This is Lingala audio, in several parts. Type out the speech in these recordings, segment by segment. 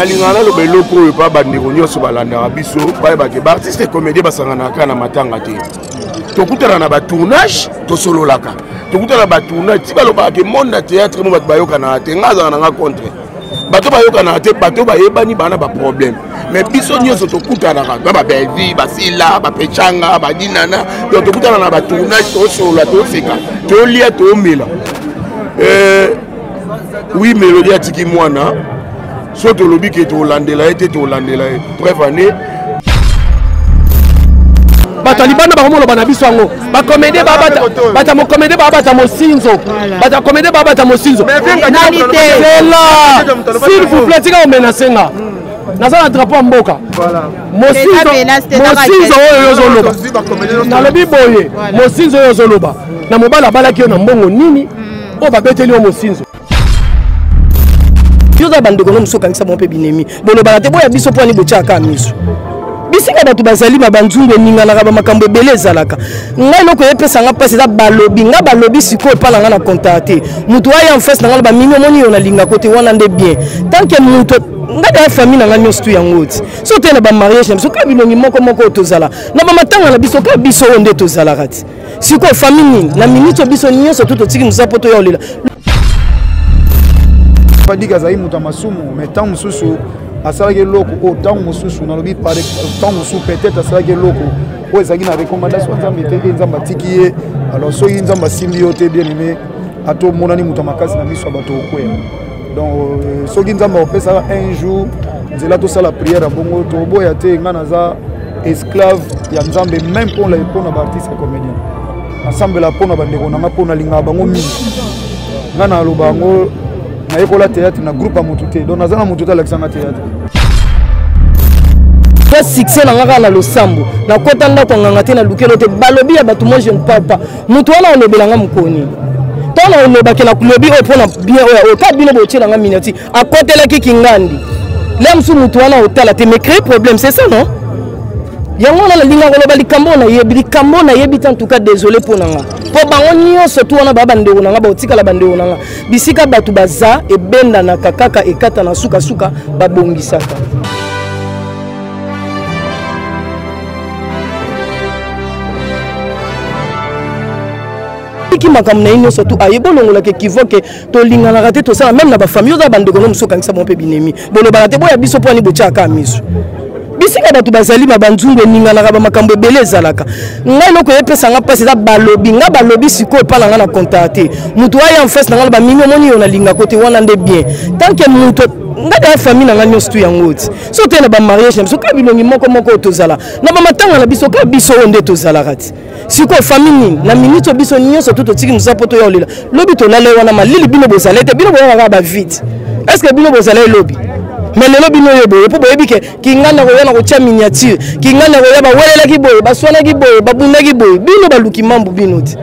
nalingaka naloba eloko oyo mpa bandeko nyonso balandaka biso bayebake baartiste e comédien basanganaka na matanga te tokutana na batournage tosololaka tokutana na batournage ti balobaka ke monde ya théâtre mo bato bayokanaka te ngai azalaka na ngai contre bato bayokanaka te bato bayebani bana baproblème mais biso nyonso tokutanaka na babelvi basila bapechanga badinana to tokutana na batournage tosolola toseka tolia tomela euh, oui melodi atiki mwana so tolobi ke tolandela ye te tolandela ye preuve ane bato ya libanda bakomoloba na biso yango bakomede babata mokomede babata mosinzo bato ya komede babata mosinzo zela s'il vous plaît tika komenase nga naza na drapeau ya mboka mosinzo oyo ozoloba nalobi boye mosinzo oyo ozoloba na mobali abalaki yo na mbongo nini mm. oyo babeteli yo mosinzo yo oza bandeko no mosusu okangisa bango mpe binemi bolobaka te boya biso mpo ani botyaka miso bisinga bato bazali ma banzungu eninganaka bamakambo ebele ezalaka ngai eloko eyepesa nga mpasi eza balobi nga balobi sikoyo epa na nga na kontaa te moto aya en face na nga na bamimi omoni yo nalingako te wana nde bien tanke moto ngai na famille na ngai nyonso tu yango ti so te na bamariage na biso kaka bilongi moko moko oyo tozala na bamatanga na biso kaka biso oyo nde tozalaka ti sikoyo fami nini na miniti oyo biso nyonso tu totiki mosala mpo toya olela fadiki azali moto ya masumu mai ntango mosusu asalaki eloko oyo ntango mosusu nalobi pare ntango mosusu peut-être asalaki eloko oyo ezalaki na recommandation nzambe te ye nzambe atiki ye alors soki nzambe asimbi yo te bien aimé atomonani moto ya makasi na miso ya bato okwela donc euh, soki nzambe akopesaka un jour nzela tosala prière ya bongo toboya te ngai naza esclave ya nzambe meme mpo na baartiste comédien nasambela mpo na bandeko na ngai mpo nalingaka bango mingi ngai naloba yango nayekola théâtre na groupe ya motu te donc naza na motu te alakisanga théâtre ya succès na nga kaka na losambo nakota ndako ya nganga te nalukelo te balobi ya bato moi je ne parle pas moto wana olobela nga mokoni ntango olobaki na lobi oyo mpo na bien oyo oyo kaka bino botyela nga minati akotelaki kingandi le mosusu moto wana otala te mais créer problème c'est ça non yango wana nalingaka koloba likambo nayebi likambo nayebi te antuka désolé mpo na nga mpo bango nyonso tu wana baa bandeko na nga baotikala bandeko na nga bisika bato baza ebendanaka kaka ekata na sukasuka babongisaka atiki makambo na ye nyonso tu aye bolongolaka ekivo ke tolinganaka te tosala meme na bafamille oza bandeko no mosusu okangisa bango mpe binemi bolobaka te boya biso mpo ani botyaka miso bisika bato bazali ma banzungu eninganaka bamakambo ebele ezalaka ngai eloko epesa nga mpasi eza balobi nga balobi sikoyo epa na nga na kontaa te moto aya en face na nga na bamimi omoni yo nalingako te wana nde bien tant ke moto nga deya famille na nga nyonso tu yango ti so te na bamariage na biso kaka bilongi moko moko oyo tozala na bamatanga na biso kaka biso oyo nde tozalaka ti sikoyo fami nini na miniti oyo biso nyonso tu totiki mosala mpo toya olela lobi tolala wana malili bino bozala ete bino boyaka kaka bavide est ce que bino bozala elobi mais lelo bino oyo boye mpo boyebi ke kingani akoya na kotya miniature kingani akoya bawelelaki boye baswanaki boye babundaki boye bino baluki mambu bino ti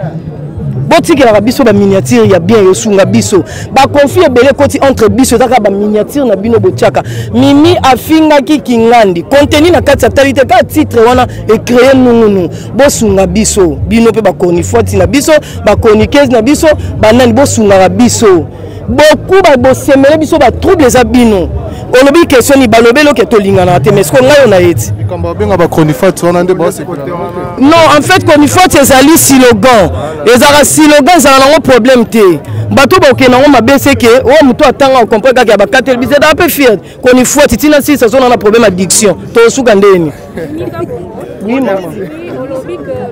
botikelaka biso baminiature ya bien yosunga biso ba conflit ebele koti entre biso eza kaka ba miniature na bino botiaka mimi afingaki kingandi contenu na kati atali te kaka titre wana ecreye nungunu bosunga biso bino mpe bakornifuati na biso bakornikese na biso banani bosungaka biso boku bosemele biso batrouble eza bino olobi question ni balobeli oke tolinganaka te mais siko ngai ona ye ti non en fait chronifuati ezali silogan ezalaka siloga ezala nango problème te bato bakokende yango mabe seke oyo oh, moto atanga okomprend kaka ya bakateli biso ezalaka mpe fier konifuati ntina sisi azona na problème addiction tosuka ndeni oui mama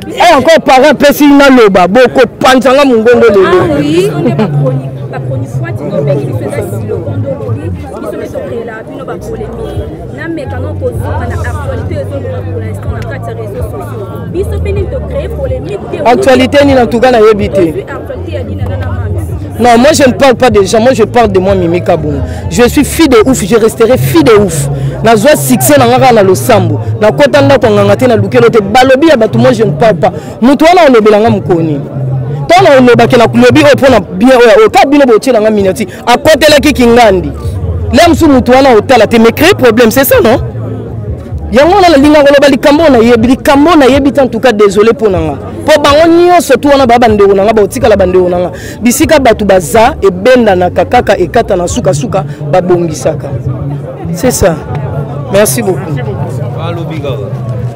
e eh, encore parent mpesi naloba bokopanza nga mongongo lelo ah bino bapolemie nameka no kozuka na actualité ezoloba pour l'instant na kati ya réseau sociaux biso mpe nini tocree polémique te actualité nini en tout cas nayebi te actualité ya dinana na Non, moi je ne parle pas des gens, moi je parle de moi Mimi Kaboum. Je suis fille de ouf, je resterai fille de ouf. nazwa succès na nga kaka na losambo nakota ndako anganga te nalukelo te balobi ya bato moi je ne parle pas moto wana olobela nga mokoni ntango olobaki na lobi oyo mpo na bien oyo oyo kaka bino botyela nga minati akotelaki kingandi lea mosusu motu wana otala te mais créer problème c'est ça non yango wana nalinga koloba likambo oyo nayebi likambo oyo nayebi te antuka désolé mpo na nga mpo bango nyonso tu wana baa bandeko na nga bakotikala bandeko na nga bisika bato baza ebendanaka kaka ekata na sukasuka babongisaka c'est ça merci beaucoup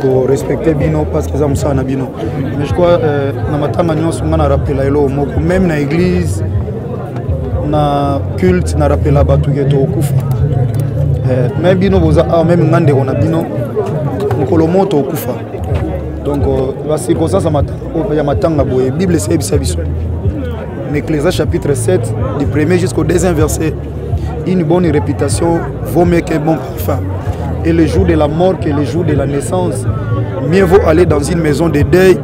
ko respecter bino parce que eza mosala na bino mais je crois euh, na matanga nyonso ngai na rappela eloko moko même na église na culte na rappela bato ke tokokufa euh, mais bino boza awa meme ngai ndeko na bino mokolo moko tokokufa donc euh, bacirconstance ya matanga boye bible eseyebisa biso na ecclésia chapitre 7 du premier jusqu'au deuxième verset une bonne réputation vaut mieux qu'un bon fin et le jour de la mort que le jour de la naissance mieux vaut aller dans une maison de deuil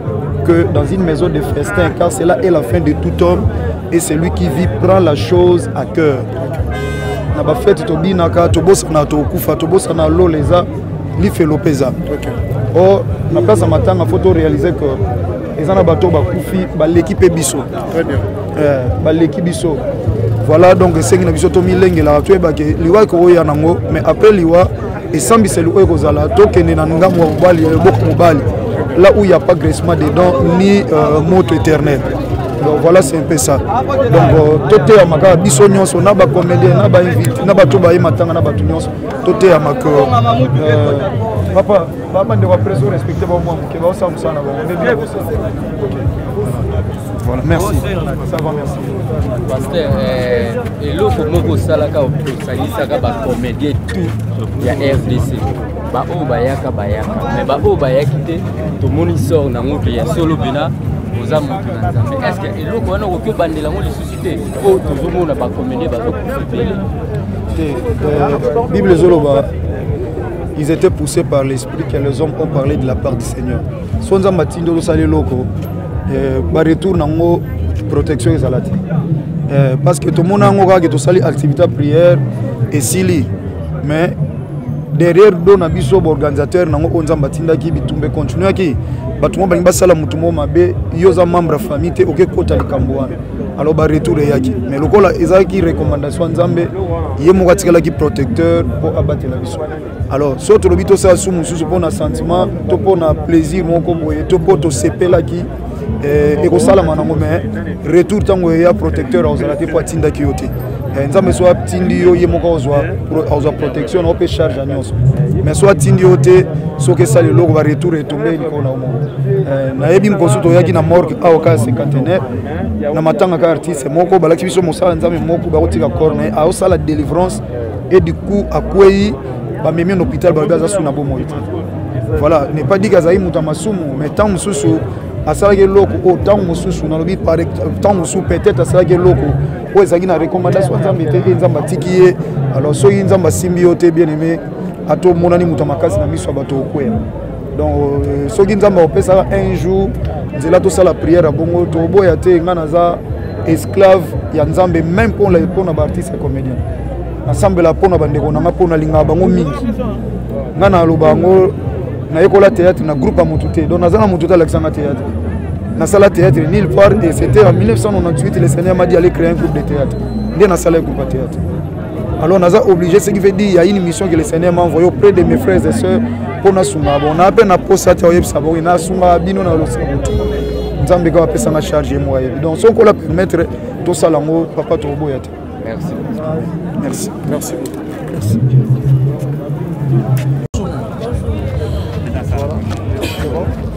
que dans une maison de festin car cela est la fin de tout homme et celui qui vit prend la chose à cœur na bafete tobinaka tobosana tokufa tobosana lola eza lifelo mpe eza or na place ya matanga fo torealise que eza na bato bakufi baleki mpe biso eh, baleki biso voilà donc esengi na biso tomilengelaka toyeba ke liwa ekokoya nango mais après liwa esambiseli oyo ekozala tokende na ngambo ya mobali ya loboko mobali là où il n'y a pas graissement des dents ni euh, moto éternel donc voilà c'est un peu ça donc euh, toteyama kaka biso nyonso na bacomédien na bainvite na bato baye matanga na bato nyonso toteyama que euh, papa Baba ndeko preso respecter ba mwa moke ba osa musana ba nde bien bosa. Voilà, merci. Ça va, merci. Pasteur, eh, eloko moko osalaka osalisaka bacomédien tout ya rdc baoyo bayaka bayaka mais baoyo bayaki te tomoni sor nango mpe ya solo mpena oza moto na nzambe estce eloko wana okoki obandela yango lisusu te oyo tozomona bacomédien bazokufa ebele te eh, bible ezoloba ils étaient poussés par l'esprit que les hommes ont parlé de la part du seigneur so nzambe atindi olosala eloko eh, baretour nango protection ezala te eh, parce que tomona yango kaka ke tosali activité ya prière esili mais derrière do na biso baorganisateur nango oyo nzambe atindaki bitumba econtinuaki bato moko balingi basala motu moko mabe yo oza membre ya famille te oke kota likambo wana alors baretour eyaki mais lokola ezalaki recommandation ya nzambe ye moko atikalaki protecteur mpo abatela alors soki tolobi tosala su mosusu mpo na sentiment to mpo na plaisir moko boye to mpo tosepelaki eh, ekosalama nango mais retour ntango eya protecteur akozala te mpo atindaki yo te eh, nzambe so atindi yo ye moko azwa protection nao mpe charge ya nyonso mais so atindi yo te soki esali eloko baretour etombe likolo na yo moko eh, nayebi mposo toyaki na morgue awa kaka cinquantenaire na matanga kaka artiste moko balaki biso mosala nzambe moko bakotika corne aosala délivrance et du coup akwei bamemi na hôpital balobi aza su na bomoi te voilà n'est pas dit que azali moto ya masumu mais ntango mosusu asalaki eloko oyo oh, ntango mosusu nalobi ntango mosusu peut-être asalaki eloko oyo oh, ezalaki na recommandation ya nzambe te e nzambe atiki ye alors soki nzambe asimbi yo te bien aimé atomonani moto ya makasi na miso ya bato okwea donc euh, soki nzambe akopesaka un jour nzela tosala prière ya bongo toboya te ngai naza esclave ya nzambe même mpo na baartiste ya comédien nasambela mpo na bandeko na ngai mpo nalingaka bango mingi ngai naloba yango nayekola théâtre na groupe ya motu te donc naza na motu te alakisanga théâtre nasala théâtre nil part et c'était en 1998 le seigneur madi allait créer un groupe de théâtre nde nasala ye groupe ya théâtre alors naza obligé ce qui veut dire ya une mission que le seigneur m'a envoyé auprès de mes frères et sœurs mpo nasunga bon na mpe na posa te oyebisa boye nasunga bino na losa motu nzambe kaka apesanga charge moko ayebi donc soki ola permettre tosala yango papa tokoboya te merci merci merci, merci. merci.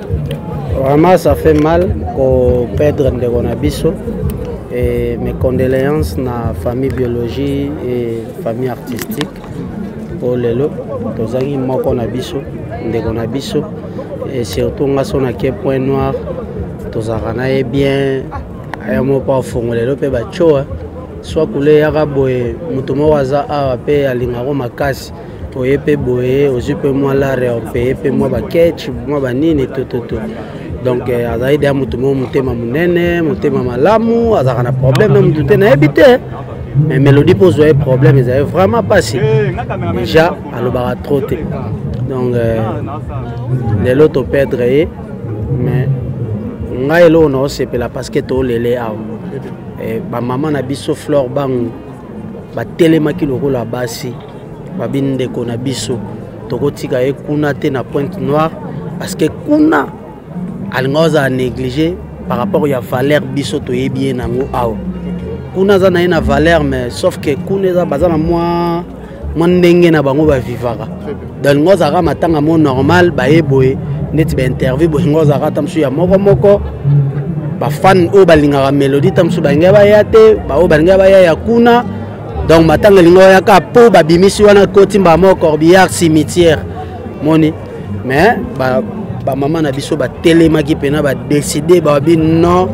Vraiment ça fait mal ko perdre ndeko na biso et mes condoléances na famille biologie et famille artistique oyo lelo tozalaki moko na biso ndeko na biso et surtout nga so nake point noir tozalaka na ye bien aya moko mpo afongo lelo mpe bacoa swa kule eyaka boye moto moko aza awa mpe alingako makasi oye mpe boye ozwi mpe mwa lare mpeye mpe mwa baketch mwa banini tototo donc euh, azali deya moto moko motema monene motema malamu azalaka na problème na moto te nayebi te mais mélodie mpo ozwa ye problème ezali vraiment mpasi déjà alobaka trop te donc euh, lelo toperdre ye mais ngai eloko naosepela parce que tolele awa eh, bamama na biso flore bangu batelemaki lokola basi babi ndeko na biso tokotika ye kuna te na pointe noire parce que kuna alinga ozala néglige par rapport ya valeur biso toyebi ye nango awa kuna aza na ye na valeur mais sauf que kuna eza baza na mwa mwa ndenge na bango bavivaka donc ngo azalaka matanga mo normal baye boye neti bainterview boye ngo azalaka ata mosusu ya moko moko bafane oyo balingaka melodi ta mosusu balingai baya te baoyo balingai baya ya kuna donc matanga elingi oyaka mpo babimisi wana koti mbamo corbillard cimetière moni mais bamama na biso batelemaki mpena badeside babi non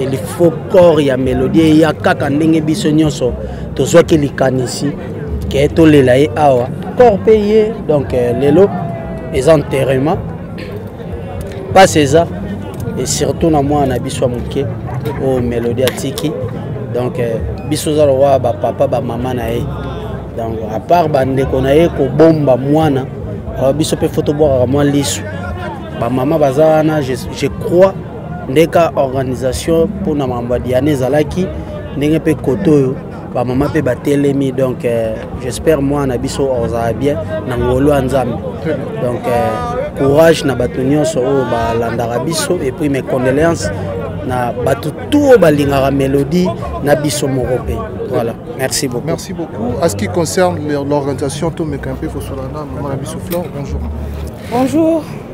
il faut corps ya melodie eya kaka ndenge biso nyonso tozwaki likanisi ke tolela ye awa corps mpe ye donc euh, lelo eza enterrement mpasi eza et surtout na mwana na biso ya moke oyo melodi atiki donc euh, biso oza lokola bapapa bamama na ye donc apart bandeko na ye kobomba mwana euh, biso mpe fo tobwakaka mwa lisu bamama baza wana je, je crois ndeka organisation mpona makambo ya diane ezalaki ndenge mpe kote oyo ba mama mpe batelemi donc euh, j'espère moi na biso ozala bien na ngolu ya nzambe donc euh, courage na bato nyonso oyo balandaka biso et puis mes condoléances na bato tout oyo balingaka mélodie na biso moko mpe voilà merci beaucoup merci beaucoup à ce qui concerne l'organisation tomeka mpe kosolana mama na biso flore bonjour bonjour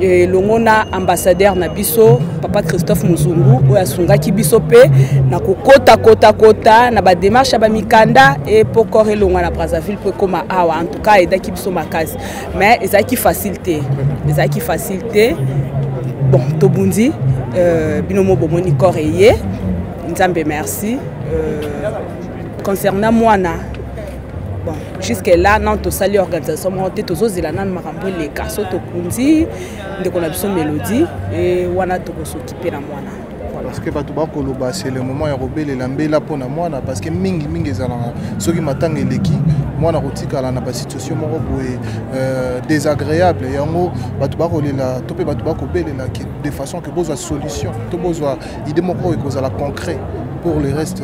elongo na ambassadeur na biso papa christophe muzungu oyo asungaki biso mpe na kokota kota kota na bademarche ya bamikanda epo corps elongwa na brazzaville mpo ekóma awa en tout cas aidaki biso makasi mais ezalaki facile te ezalaki facile te bon tobundi euh, bino mo bomoni corps eye nzambe merci euh, concernant mwana bon jusque là nano tosali organisation moko te tozozela nano makambo eleka so tokundi ndeko na biso mélodie e wana tokosokipe na mwana parce que bato bakoloba c'est le moment ya kobelela mbela mpo na mwana parce que mingi mingi ezalaka soki matanga eleki mwana kotikala na basituation moko boye euh, désagréable yango bato bakolela to mpe bato bakobelela de façon ke bozwa solution to bozwa idée moko oyo ekozala concret pour le reste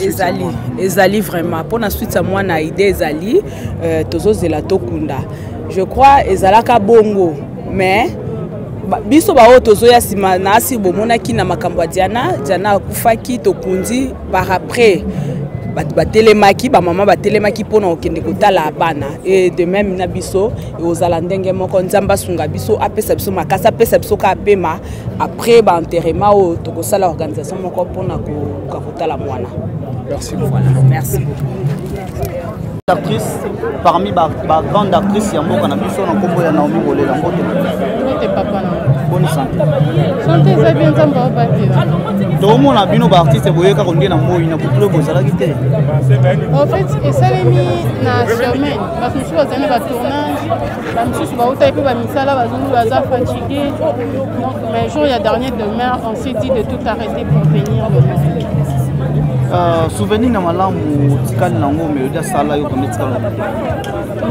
ezali ezali vraiment mpo na suite ya mwana ide ezali euh, tozozela tokunda je crois ezalaka bongo mais biso baoyo tozoya nsima na asi bomonaki na makambo ya diana diana akufaki tokundi par après bato batelemaki bamama batelemaki mpo na kokende kotala bana e de meme na biso ekozala ndenge moko nzambe asunga biso apesa biso makasi apesa biso kaka pema après ba enterrement oyo tokosala organisation moko mpona koluka kotala mwana merci beaucoup merci actrice parmi ba, ba grande actrice ya mboka na biso na nkombo ya naomi bolela mbote mbote papa na boni sante sante eza bien nzambe abatela toomona bino baartiste boyeka konde na moi na butule bozalaki te en fait esalemi na semaine bato mosusu bazali na batournage bamosusu bautaki mpe bamisala bazongi baza fatigue donc mais jour ya dernier demeure on s'est dit de tout arrêter pour venir le euh, souvenir na malamu otikali nango melodi asala yo koma etikala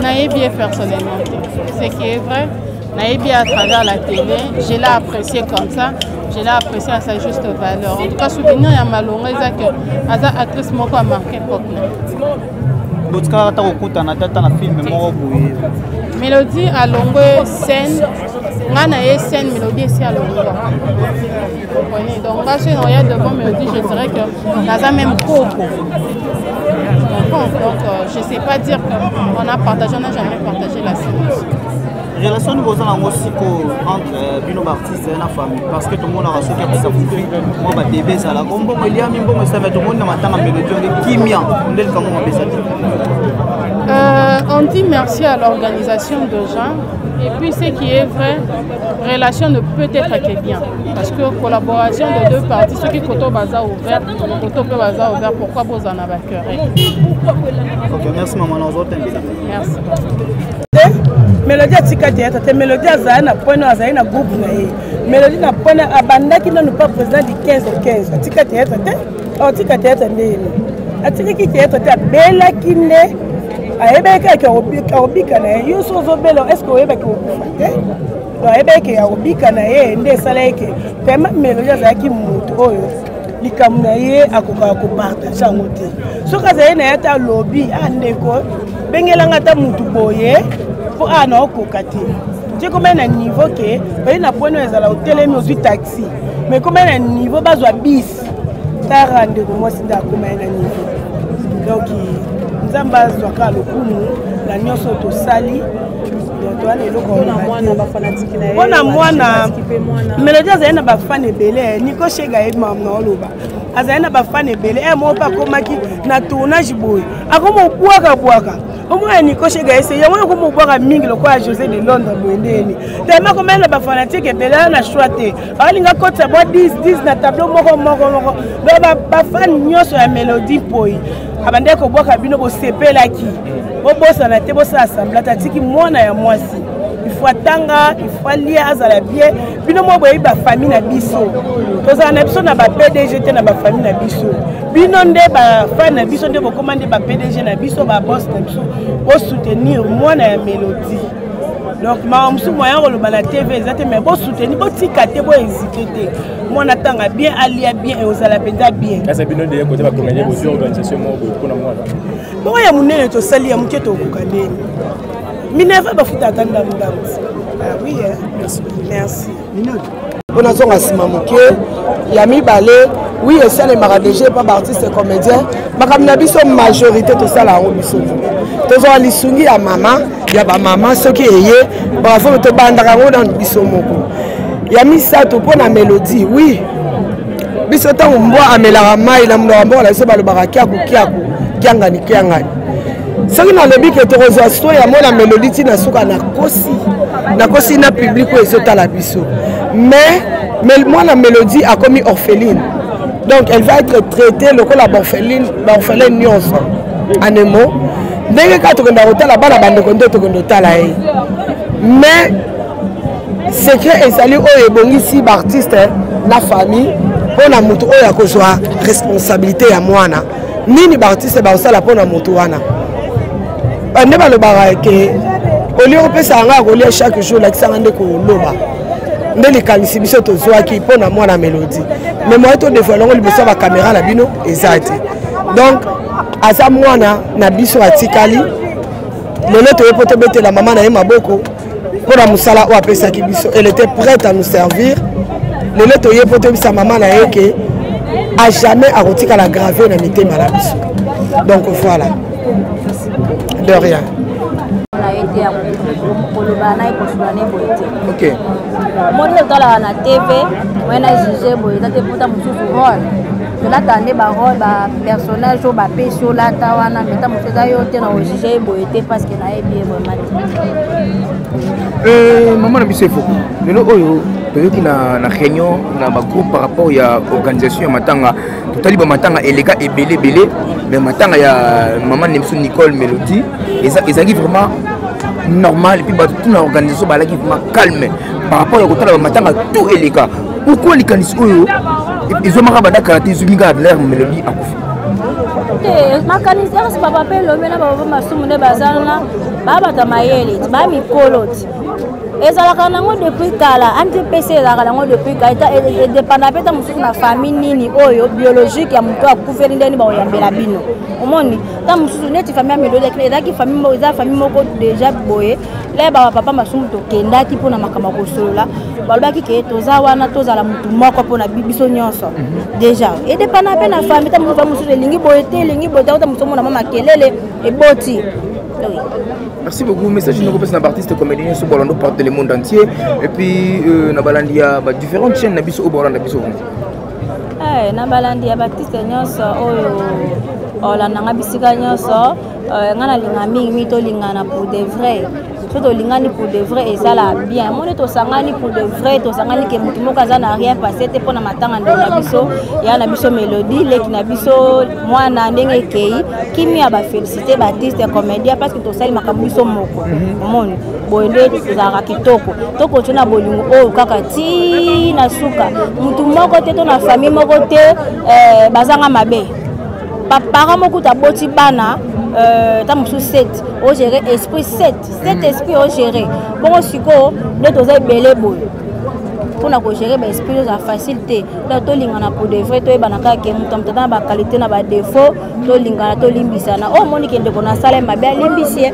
nayebi ye personnellement te ce qui est vrai nayebi ye à travers la télé je l'ai apprécié comme ça je l'ai apprécié à sa juste valeur en tout cas souvenir ya malonga eza que aza actrice moko amarke époque na botikalaka ata kokutana te ata na filme moko boye melodie alongwe scène ngai na ye scène melodie esi alongwa comprenez donc ngai soki na oya devant melodie je dirais que naza même koko donc euh, je sais pas dire qu'on a partagé on n'a jamais partagé la séance relation nini boza nango sikoyo entre euh, bino baartiste na famille parce que tomonaka soki apesa fufi mwa badebe ezala ko mbongo eliami mbongo esame tomoni na matanga mbeleti onge kimia nde likambo mapesa te Euh, on dit merci à l'organisation de gens. Et puis ce qui est vrai, relation ne peut être que bien. Parce que collaboration de deux parties, ceux qui Koto Baza ouvert, Koto Baza ouvert, pourquoi vous en avez cœur Ok, merci maman, on melodi atika théâtre te melodi azali na point oyo azali na groupe na ye melodi na point abandaki nanu pa président du 15 au 15 atika théâtre te atika théâtre nde yene atikaki théâtre te abelaki nde ayebaki kaka akobika na ye yo so ozobela est ce que oyebaki kokufa te ayebaki akobika na ye nde esala eke pema melodi azalaki moto oyo likambo na ye akokaka kopartage yango te soki azali na ye ata alobi a ah, ndeko bengelanga ata motu boye mpo a ah, naokoka te ti ekomai na niveau ke oye na pwani oyo ezala otelemi ozwi taxi mai ekomai na niveau bazwa bis tara ndeko mwasi nde akomai na niveau donc nzambe azwaka lokumu na nyonso tosali mpo na mwana melodi azali na bafane ebele niko shega ye mamna oloba azali na bafane ebele e moko mpe akomaki na tournage boye akomobwaka bwaka omona niko shega ese yango akomobwaka mingi lokola josé de londres boye ndeni tellement akomeli na bafanatike ebele aza na choix te alinga kotisa bwa 10 10 na tableau moko moko moko donc bafane nyonso ya melodi mpoi abandaki kobwaka bino bosepelaki bobosana te bosala samblate atiki mwana ya mwasi ifo atanga ifo alia azala bie bino moko boyebi bafamille na biso tozala na biso na bapdg te na bafamille na biso bino nde bafane na biso nde bokoma nde bapdg na biso babos na biso bosoutenir mwana ya melodie donc mawa mosusu moyen koloba na tv eza te mais bosoutenir botika te bohésite te mwana tanga bien alia bien ekozala mpenza bien bongo ya monene tosali ya moke tokoka ndeni minerva bafutaka ndamdamu ah oui merci mpo nazonga nsima moke ya mibale oui esalemaka deja epa baartiste comédien makambo na biso majorité tosala yango biso tozwa lisungi ya mama ya bamama soki eye bravo tobandaka yango nano biso moko ya misato mpo na melodie wi biso ntango mbwa amelaka mai na monoko ya mboka na biso balobaka kiaku kiaku kiangani kiangani soki nalobi ke tokozwa so ya mona melodie ntina suka nakosi nakosi na publik oyo ezotala biso mais mwana melodie akomi orpheline donc elle va être traitée lokola baorpheline nyonso anemo ndenge kaka tokenda kotala bana bandeko nde tokenda otala ye mais secret ezali oyo ebongisi baartiste na famille mpo na moto oyo akozwa responsabilité ya mwana nini baartiste bakosala mpo na moto wana bande balobaka ke olie kopesaka ngai akolia chaque jour lakisanga nde koloba nde likanisi biso tozwaki mpo na mwana melodi mais moye todevoile yango liboso ya bakamera na bino eza te donc aza mwana na biso atikali lelo toye mpo tobetela mama na ye maboko mpo na mosala oyo apesaki biso elle était prête à nous servir lelo toye mpo toyebisa mama na ye ke a jamais akotikala grave na mitema na biso donc voilà de rien okay. moni otalaka na tv wana juge boye tate pota mosusu role tolata nde barole bapersonnage oyo bapesi olata wana meta mosu eza yo te na ojuge ye boye te parceke nayebi ye vraimen te eh, mama na biso efoko lelo oyo toyoki na, na réunion na bagroupe par rapport ya organisation ya matanga totali bamatanga eleka ebele ebele mais matanga ya mama na biso nicole melodie ezalaki vraiment normal epuis bato tuna organisation balaki vraiment calme par rapport ya kotala bamatanga tout eleka pourkoi likanisi oyo ezwamaka banda kala te ezwimi kaka blaire melodi akufa te makanisi yaka sipapa mpe lobi na baba masumu nde bazalana babata mayele ti ba mikolo ti ezalaka nango depuis kala antpc ezalaka nango depuis kala edepanda mpe ta mosusu na famille nini oyo biologique ya moto akufeli ndeni bakoyambela bino omoni ta mosusu neti famille ya melodi ezalaki famille eza famille moko déjà boye laya baba papa masumu tokendaki mpo na makambo ya kosolola balobaki ke toza wana tozala motu moko mpo na biso nyonso mhm. deja edepana mpe na fami ta mosusu mosusu elingi boye te elingi boye tauta mosusu omona ma makelele eboti Merci beaucoup. Message nous repasse par artiste comédien sur Bolando part le monde entier. Et puis, euh, na balandi ya ba différentes chaînes na biso au Bolando biso. Eh, na balandi ya ba artiste nyonso oyo olanda nga bisika nyonso. Euh, ngai nalinga mingi mingi tolingana pour de vrai so tolingani pour de vrai ezala bien moni tosangani pour de vrai tosangani ke motu moko aza na rien passe te mpo na matanga ndeko na biso ya na biso mélodie leki na biso mwana ndenge ekei kimia bafélicité baartiste comédien parce que tosali makambo biso moko mhm. omoni boye nde ezalaka kitoko tokonti na bolingo oyo kaka ti na suka motu moko te to na famille moko te eh, bazanga mabe ba parents moko kutu aboti bana euh, ntango mosusu set ogere esprit set set mm. esprit ogere bongo sikoyo nde toza ebele boye mpona kogere baesprit oza facile te to tolingana pour de vrai toyebana kaka ke moto moto aza na baqualité na badefaut tolingana tolimbisana oyo oh, omoni ke ndeko nasala ye mabe alimbisi ye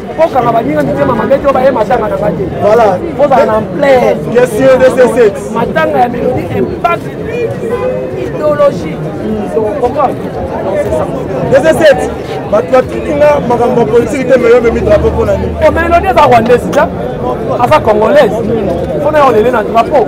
kokanga baninga mitema mabe to baye matanga na ngai te voilà kozala na ampleur question de c7 matanga ya melodi impact idéologie comprendre donc c'est ça de c7 bato batiki nga makambo ya politiki te meyo memi drapo mpo na nini melodi eza rwandaise ta aza congolaise mpo na yo olele na drapo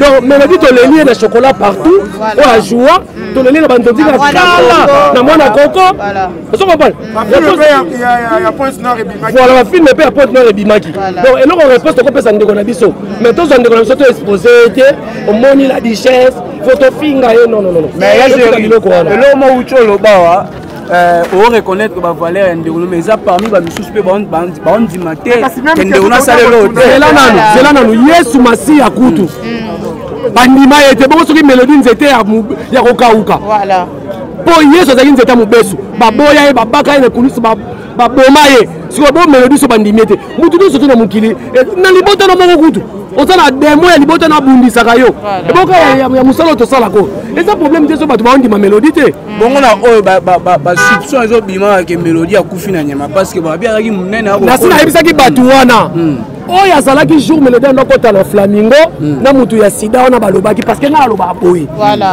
donc melodi toleli ye na chocolat partout oyo ajoua toleli na bandoki na kala na mwana koko ozo comprendre voilà bafilme mpe ya pointe noir ebimaki donc eloko réponse tokopesa ndeko na biso mais tozwa ndeko na biso to expose ye te omoni la duchesse fotofinga ye nononono biloko wana eloko mowuti olobawa Euh, o reconnaître ba valeur ya ndeko mais eza parmi ba misusu mpe baondima te ke ndeko nasala eloo te zela nanu zela nanu yesu masiya kutu mm. bandima ye te bongo soki melodi nzete ya kokauka mpo yesu azalaki nzete ya mobesu mm. baboya ye babaka ye na kulusu baboma ye sikoyo bo melodi so bandimi ye te motu nyonso to na mokili eh, na libota na moko kutu oza na demo ya libota na abundisaka yo eboka ya mosala oyo tosalaka eza problème te so bato baondima melodi te bongo na oyo basuption ezobimaka ke melodi akufi na nyama parceke babi azalaki monene nasi nayebisaki bato wana hmm. oyo azalaki jour melodi ando akota na flamingo hmm. na motu ya sida wana balobaki parceke ngai alobaka boye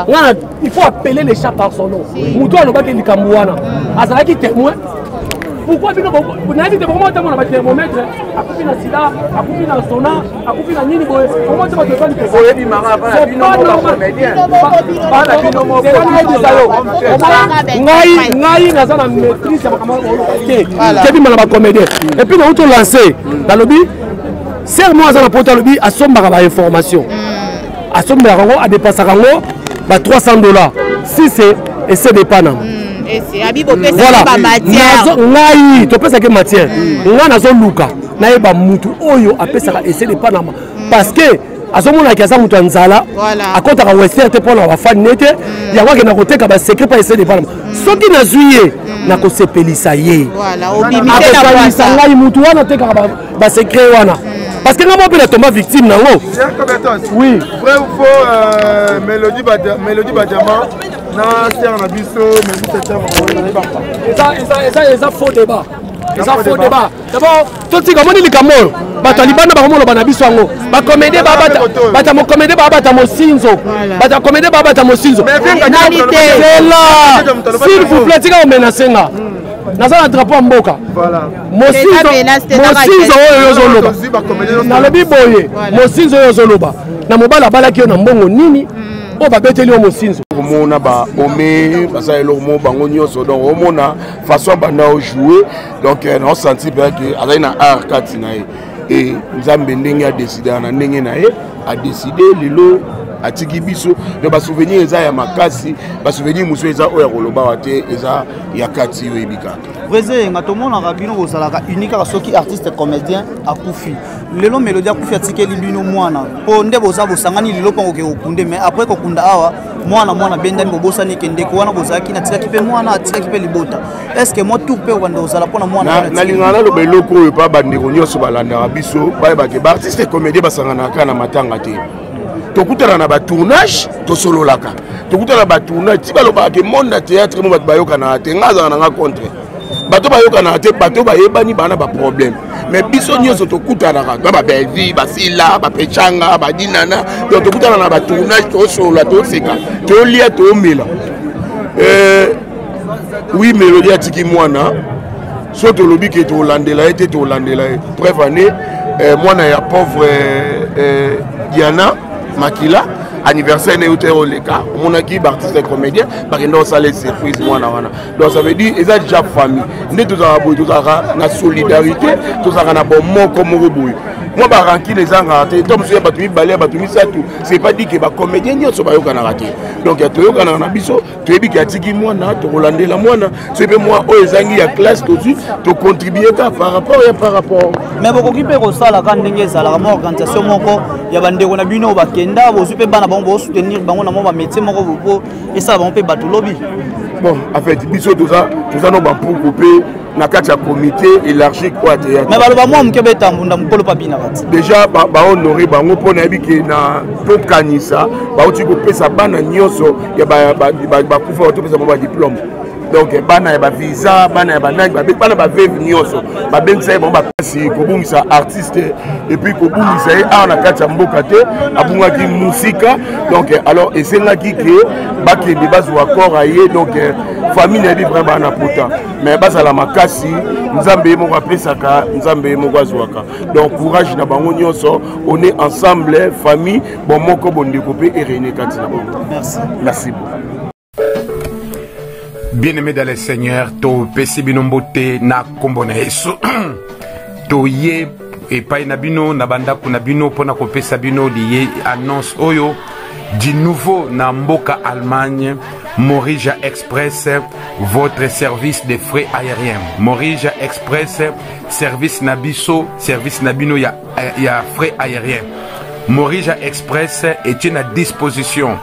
ngai il faut appeler le chat par son nom motu alobaki likambo wana hmm. azalaki témoin pourquoi bino nayebi te bokomotamona bathermomètre akufi na sida akufi na sona akufi na nini boye omote bato eza likosaoyebi manga bana bino moko bacomédien bana bino mokoyebisa yo ngai ngai naza na maîtrise ya makambo oloba te kebima na bacomédien epuis nauti olance nalobi ser mo aza na poto alobi asombaka bainformation hmm. asombelaka yango adepasaka yango ba 300 dollars si se ese depanama hmm, voilà ngai topesaki matière hmm. ngai nazoluka nayeba mutu oyo apesaka ese de panama mm. parce que azomonaki aza moto ya nzala akɔtaka wester te mpo na bafani ne te mm. yango akenda koteka basecret mpo ese de panama mm. soki nazwi ye mm. nakosepelisa ye akokanisa ngai motu wana atekaka basecret wana parce que nga moko mpe natomba victime na yango oui vrai ou faux euh, mélodie mélodie badiamant na sere na biso mais biseteva eza faux débat eza faux débat D'abord, totika omoni likambo oyo bato ya libanda bakomoloba na biso yango bakomede bato ya mokomede baa bato ya mosinzo bato ya komede baa bato ya mosinzo zela s'il vous plaît tika komenase nga naza na drapeau ya mboka mosinzo oyo ozoloba nalobi boye mosinzo oyo ozoloba na mobali abalaki yo na mbongo nini mm. oyo babeteli yo mosinzo omona baome baza eloko moko bango nyonso donc omona façon banda ojoue donc euh, nao senti mpe ke azali na art kati na ye e nzambe ndenge adesidaka na ndenge na ye adeside lelo atiki biso me basouvenir eza ya makasi basouvenir mosusu eza oyo ya kolobawa te eza ya kati oyo eyebi kaka vraize yenga tomonaka bino kozalaka uni kaka soki artiste comédien akufi lelo melodi akufi atikeli bino mwana mpo nde boza bosangani lelo mpo koke kokunde mais après kokunda awa mwana mwana bendani bobosani ke ndeko wana bozalaki natikaki mpe mwana atikaki mpe libota eske mwa tour mpe okanda kozala mpona mwana nalingaka naloba eloko oyo mpa bandeko nyonso balandaka biso bayebake baartiste comédien basanganaka kaka na matanga te tokutana na batournage tosololaka tokutana na batournage ti balobaka ke monde ya théâtre mo bato bayokanaka te ngai azala na ngai contre bato bayokanaka te bato bayebani bana baproblème mais biso nyonso tokutanaka na babelvi basila bapechanga badinana to tokutana na batournage tosolola toseka tolia tomela euh, oui melodi atiki mwana so tolobi ke tolandela ye te tolandela ye preuve ane eh, mwana ya pauvre eh, eh, diana makila anniversaire na yo te oleka omonaki baartiste comédien bakenda osala surprise mwana wana donc ça veut dire eza déjà famille nde tozalaka boye tozalaka na solidarité tozalaka na bomoko moko boye mwa barankine ezangaka te to mosusu ya bato mibale ya bato misato c'est pas dit ke bacomédien nyonso bayokanaka te donc toyokanaka na biso toyebi ke atiki mwana tokolandela mwana soki mpe mwa oyo ezangi ya classe tozwi tocontribue ka par rapport ya par rapport me bokoki mpe kosala ka ndenge ezalaka mwa organisation moko ya bandeko na bino bakenda bozwi mpe bana bango bosoutenir bango na mwa bamétier moko po esala bango mpe bato lobi bon en fait biso toza toza no bampuku mpe na kati ya comité élargi oyo ya théâtre mais baloba mwa moke beta mbunda mokolo mpa bina kati déjà bahonore ba bango mpo nayebi ke na tokanisa bauti kopesa bana nyonso ya bakufa ba, ba, topesa bango badiplome donc bana ya bavisa bana ya banani bana baveve nyonso babengisa ye bango bapasi kobungisa artiste epuis kobungisa ye awa na kati ya mboka te abungaki mosika donc alors esengaki ke bakende bazwa corps aye donc famille nayebi vraiment bana pota mais bazala makasi nzambe ye moko apesaka nzambe ye moko azwaka donc courage na bango nyonso on est ensemble famille bon moko bondeko mpe erene kati na bango merci, merci beaucoup bien-aimé dans le seigneur topesi bino mbote na nkombo na yesu toye epai na bino na bandako na bino mpo na kopesa bino liye annonce oyo du nouveau na mboka allemagne morija express votre service de frais aérien morija express service na biso service na bino ya, ya frais aérien morija express etie na disposition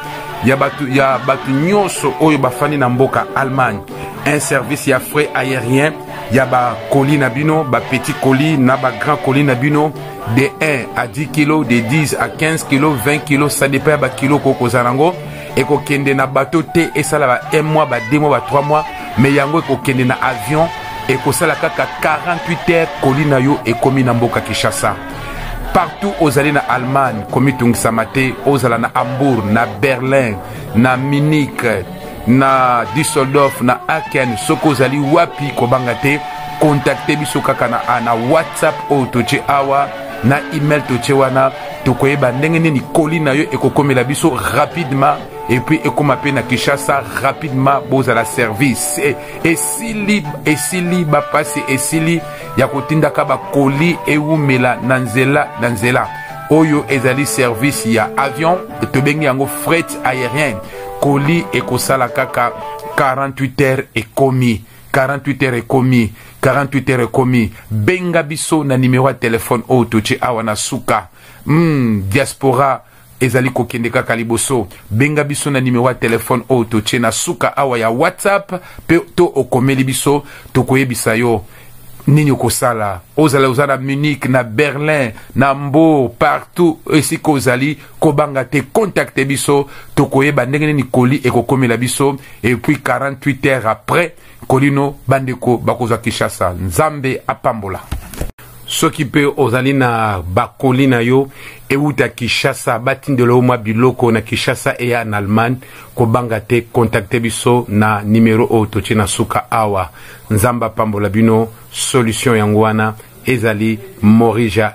ya bato ya bato nyonso oyo bafandi na mboka allemagne un service ya frais aérien ya ba colis na bino ba petit colis na ba grand colis na bino de 1 à 10 kg de 10 à 15 kg 20 kg ça dépend ya ba kilo ko kozala yango ekokende na bateau te esala ba 1 mois ba 2 mois ba 3 mois mais yango ekokende na avion ekosala kaka 48 heures colis na yo ekomi na mboka Kinshasa partout ozali na Allemagne komitungisama te ozala na Hambourg na Berlin na Munich na Düsseldorf na Aachen soki ozali wapi kobanga te contacte biso kaka na, na whatsapp oyo totie awa na email totie wana tokoyeba ndenge nini koli na yo ekokomela biso rapidement epuis ekóma mpe na kinshasa rapidement bozala service e, esili esili bapasi esili ya kotindaka bakoli ewumela na nzela na nzela oyo ezali service ya avion tobengi yango fret aérienne colis ekosala kaka 48 heures ekomi 48 heures ekomi 48 heures ekomi benga biso na nimero ya telefone oyo totye awa na suka mm, diaspora ezali kokende kaka liboso benga biso na nimero ya telefone oyo totye na suka awa ya whatsapp mpe to okomeli biso tokoyebisa yo nini okosala ozala oza na munich na berlin na mbour partout esika ozali kobanga te contacte biso tokoyeba ndenge nini koli ekokomela biso epuis 48 heures après kolino bandeko bakozwa kinshasa nzambe apambola soki mpe ozali na bakoli na yo euta kinshasa batindela yo mwa biloko na kinshasa eya na allemagne kobanga te kontakte biso na nimero oyo totie na suka awa nzambe apambola bino solution yango wana ezali morija